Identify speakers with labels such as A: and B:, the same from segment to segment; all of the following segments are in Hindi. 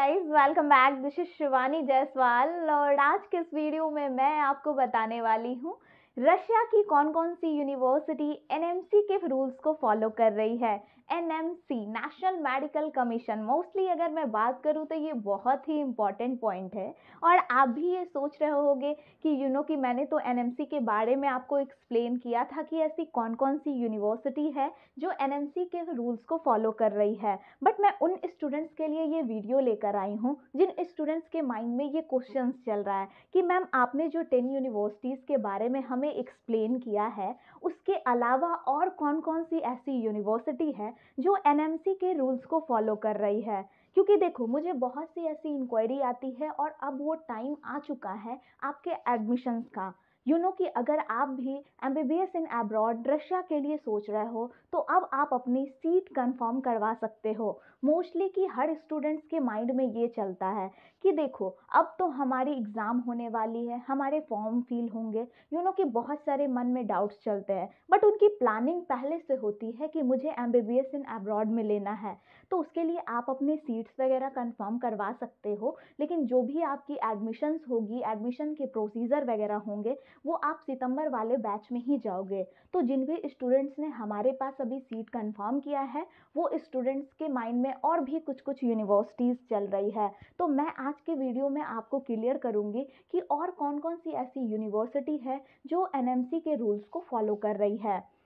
A: Guys welcome back this is Shivani Jaiswal और आज के इस वीडियो में मैं आपको बताने वाली हूँ रशिया की कौन कौन सी यूनिवर्सिटी एनएमसी के रूल्स को फॉलो कर रही है? NMC national medical commission mostly अगर मैं बात करूँ तो ये बहुत ही इंपॉर्टेंट पॉइंट है। और आप भी ये सोच रहे होगे कि यू नो कि मैंने तो एनएमसी के बारे में आपको एक्सप्लेन किया था कि ऐसी कौन कौन सी यूनिवर्सिटी है जो एनएमसी के रूल्स को फॉलो कर रही है। बट मैं उन स्टूडेंट्स के लिए ये वीडियो लेकर आई हूँ, जिन स्टूडेंट्स के माइंड में ये क्वेश्चन चल रहा है कि मैम आपने जो टेन यूनिवर्सिटीज़ के बारे में हमें एक्सप्लेन किया है, उसके अलावा और कौन कौन सी ऐसी यूनिवर्सिटी है जो एनएमसी के रूल्स को फॉलो कर रही है? क्योंकि देखो, मुझे बहुत सी ऐसी इंक्वायरी आती है और अब वो टाइम आ चुका है आपके एडमिशन्स का। यू you नो know कि अगर आप भी M B B S in abroad Russia के लिए सोच रहे हो तो अब आप अपनी सीट कंफर्म करवा सकते हो। मोस्टली कि हर स्टूडेंट्स के माइंड में ये चलता है कि देखो, अब तो हमारी एग्ज़ाम होने वाली है, हमारे फॉर्म फिल होंगे। यू नो कि बहुत सारे मन में डाउट्स चलते हैं बट उनकी प्लानिंग पहले से होती है कि मुझे M B B S in abroad में लेना है। तो उसके लिए आप अपने सीट्स वगैरह कंफर्म करवा सकते हो। लेकिन जो भी आपकी एडमिशन्स होगी एडमिशन के प्रोसीजर वगैरह होंगे, वो आप सितंबर वाले बैच में ही जाओगे। तो जिन भी स्टूडेंट्स ने हमारे पास अभी सीट कंफर्म किया है, वो स्टूडेंट्स के माइंड में और भी कुछ कुछ यूनिवर्सिटीज़ चल रही है। तो मैं आज के वीडियो में आपको क्लियर करूँगी कि और कौन कौन सी ऐसी यूनिवर्सिटी है जो एनएमसी के रूल्स को फॉलो कर रही है।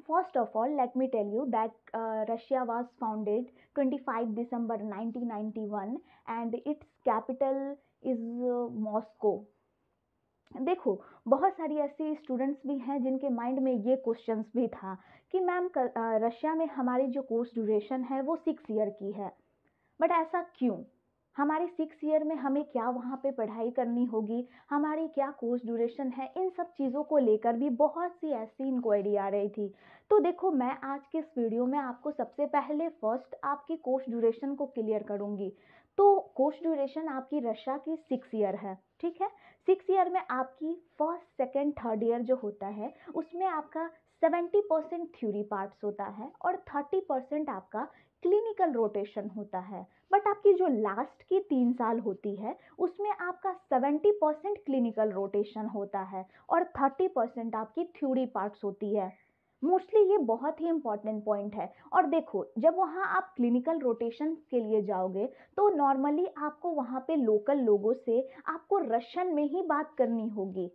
A: First of all, let me tell you that uh, Russia was founded 25 December 1991 and its capital is uh, Moscow. देखो बहुत सारी ऐसी स्टूडेंट्स भी हैं जिनके माइंड में ये क्वेश्चंस भी था कि मैम रशिया में हमारी जो कोर्स ड्यूरेशन है वो सिक्स ईयर की है बट ऐसा क्यों हमारे सिक्स ईयर में हमें क्या वहाँ पे पढ़ाई करनी होगी? हमारी क्या कोर्स ड्यूरेशन है? इन सब चीज़ों को लेकर भी बहुत सी ऐसी इंक्वायरी आ रही थी। तो देखो, मैं आज के इस वीडियो में आपको सबसे पहले फ़र्स्ट आपकी कोर्स ड्यूरेशन को क्लियर करूँगी। तो कोर्स ड्यूरेशन आपकी रशिया की सिक्स ईयर है, ठीक है? सिक्स ईयर में आपकी फ़र्स्ट सेकेंड थर्ड ईयर जो होता है, उसमें आपका सेवेंटी परसेंट थ्योरी पार्ट्स होता है और थर्टी परसेंट आपका क्लिनिकल रोटेशन होता है। बट आपकी जो लास्ट की तीन साल होती है, उसमें आपका सेवेंटी परसेंट क्लिनिकल रोटेशन होता है और थर्टी परसेंट आपकी थ्योरी पार्ट्स होती है। मोस्टली ये बहुत ही इंपॉर्टेंट पॉइंट है। और देखो, जब वहाँ आप क्लिनिकल रोटेशन के लिए जाओगे तो नॉर्मली आपको वहाँ पे लोकल लोगों से आपको रशियन में ही बात करनी होगी।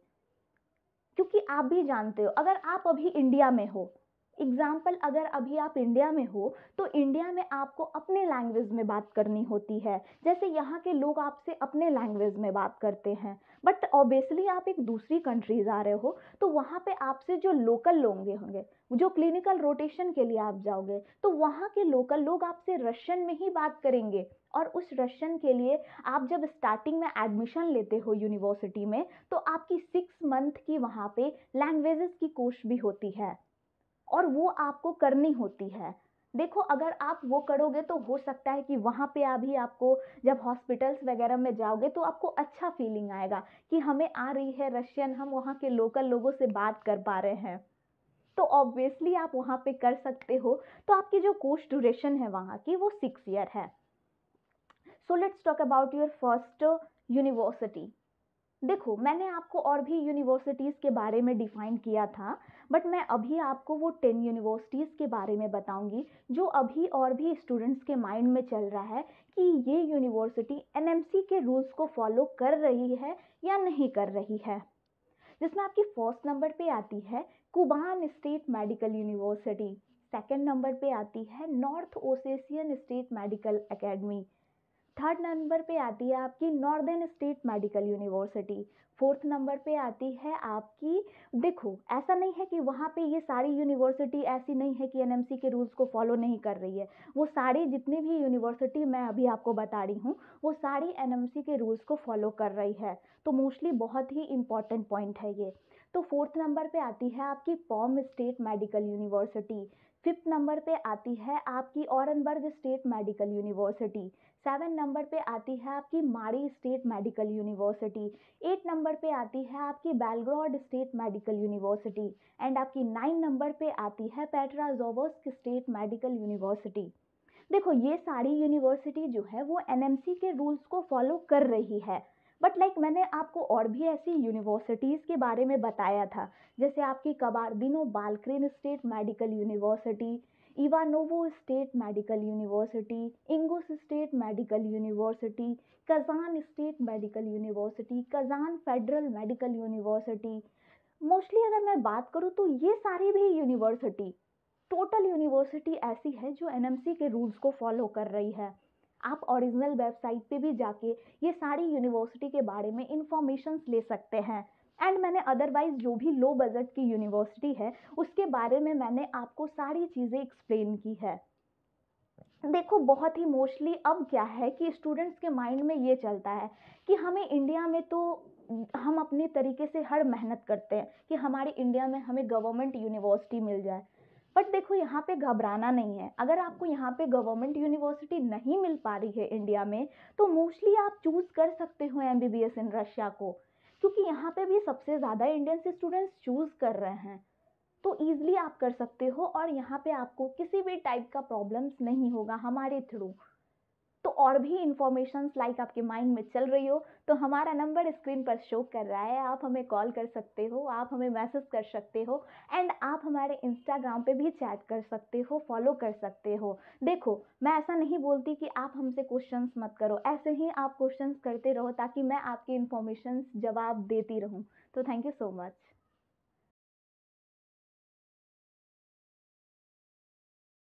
A: क्योंकि आप भी जानते हो, अगर आप अभी इंडिया में हो एग्ज़ाम्पल अगर अभी आप इंडिया में हो तो इंडिया में आपको अपने लैंग्वेज में बात करनी होती है। जैसे यहाँ के लोग आपसे अपने लैंग्वेज में बात करते हैं। बट ऑब्वियसली आप एक दूसरी कंट्रीज़ आ रहे हो तो वहाँ पे आपसे जो लोकल लोग होंगे, जो क्लिनिकल रोटेशन के लिए आप जाओगे तो वहाँ के लोकल लोग आपसे रशियन में ही बात करेंगे। और उस रशियन के लिए आप जब स्टार्टिंग में एडमिशन लेते हो यूनिवर्सिटी में तो आपकी सिक्स मंथ की वहाँ पे लैंग्वेजेस की कोर्स भी होती है। और वो आपको करनी होती है। देखो, अगर आप वो करोगे तो हो सकता है कि वहाँ पे अभी आपको जब हॉस्पिटल्स वगैरह में जाओगे तो आपको अच्छा फीलिंग आएगा कि हमें आ रही है रशियन, हम वहाँ के लोकल लोगों से बात कर पा रहे हैं। तो ऑब्वियसली आप वहाँ पे कर सकते हो। तो आपकी जो कोर्स ड्यूरेशन है वहाँ की वो सिक्स ईयर है। So let's talk about your first university देखो, मैंने आपको और भी यूनिवर्सिटीज़ के बारे में डिफ़ाइन किया था बट मैं अभी आपको वो टेन यूनिवर्सिटीज़ के बारे में बताऊँगी, जो अभी और भी स्टूडेंट्स के माइंड में चल रहा है कि ये यूनिवर्सिटी एनएमसी के रूल्स को फॉलो कर रही है या नहीं कर रही है। जिसमें आपकी फ़र्स्ट नंबर पे आती है Kuban state medical university second number पे आती है north Ossetian state medical academy third number पे आती है आपकी northern state medical university. Fourth number पे आती है आपकी, देखो, ऐसा नहीं है कि वहाँ पे ये सारी यूनिवर्सिटी ऐसी नहीं है कि एनएमसी के रूल्स को फॉलो नहीं कर रही है। वो सारी जितनी भी यूनिवर्सिटी मैं अभी आपको बता रही हूँ, वो सारी एनएमसी के रूल्स को फॉलो कर रही है। तो मोस्टली बहुत ही इंपॉर्टेंट पॉइंट है ये। तो फोर्थ नंबर पे आती है आपकी Perm state medical university. Fifth number पे आती है आपकी Orenburg state medical university. Seven number पे आती है आपकी Mari state medical university eight number पे आती है आपकी Belgorod state medical university and आपकी नाइन नंबर पे आती है पेट्राजोवस्क स्टेट मेडिकल यूनिवर्सिटी। देखो ये सारी यूनिवर्सिटी जो है वो एनएमसी के रूल्स को फॉलो कर रही है। बट लाइक like, मैंने आपको और भी ऐसी यूनिवर्सिटीज़ के बारे में बताया था जैसे आपकी Kabardino Balkarian state medical university Ivanovo state medical university Ingush state medical university Kazan state medical university Kazan federal medical university mostly अगर मैं बात करूँ तो ये सारी भी यूनिवर्सिटी टोटल यूनिवर्सिटी ऐसी है जो एनएमसी के रूल्स को फॉलो कर रही है। आप ओरिजिनल वेबसाइट पे भी जाके ये सारी यूनिवर्सिटी के बारे में इंफॉर्मेशन ले सकते हैं। एंड मैंने अदरवाइज़ जो भी लो बजट की यूनिवर्सिटी है, उसके बारे में मैंने आपको सारी चीज़ें एक्सप्लेन की है। देखो, बहुत ही मोस्टली अब क्या है कि स्टूडेंट्स के माइंड में ये चलता है कि हमें इंडिया में तो हम अपने तरीके से हर मेहनत करते हैं कि हमारे इंडिया में हमें गवर्नमेंट यूनिवर्सिटी मिल जाए। बट देखो, यहाँ पे घबराना नहीं है। अगर आपको यहाँ पे गवर्नमेंट यूनिवर्सिटी नहीं मिल पा रही है इंडिया में तो मोस्टली आप चूज़ कर सकते हो एमबीबीएस इन रशिया को। क्योंकि यहाँ पे भी सबसे ज़्यादा इंडियन से स्टूडेंट्स चूज़ कर रहे हैं। तो ईज़िली आप कर सकते हो और यहाँ पे आपको किसी भी टाइप का प्रॉब्लम्स नहीं होगा हमारे थ्रू तो और भी इंफॉर्मेशन लाइक आपके माइंड में चल रही हो तो हमारा नंबर स्क्रीन पर शो कर रहा है। आप हमें कॉल कर सकते हो, आप हमें मैसेज कर सकते हो एंड आप हमारे इंस्टाग्राम पे भी चैट कर सकते हो फॉलो कर सकते हो। देखो, मैं ऐसा नहीं बोलती कि आप हमसे क्वेश्चंस मत करो। ऐसे ही आप क्वेश्चंस करते रहो ताकि मैं आपकी इन्फॉर्मेशन जवाब देती रहूँ। तो थैंक यू सो मच